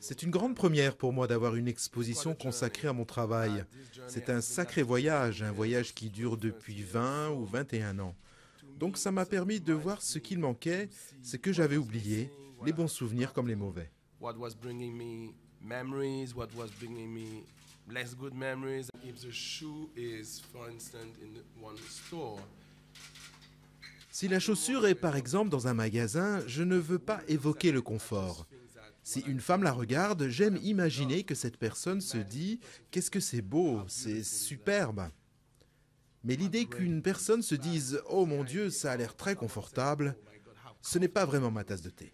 C'est une grande première pour moi d'avoir une exposition consacrée à mon travail. C'est un sacré voyage, un voyage qui dure depuis 20 ou 21 ans. Donc ça m'a permis de voir ce qu'il manquait, ce que j'avais oublié, les bons souvenirs comme les mauvais. Si la chaussure est par exemple dans un magasin, je ne veux pas évoquer le confort. Si une femme la regarde, j'aime imaginer que cette personne se dit ⁇ Qu'est-ce que c'est beau, c'est superbe !⁇ Mais l'idée qu'une personne se dise ⁇ Oh mon Dieu, ça a l'air très confortable ⁇ ce n'est pas vraiment ma tasse de thé.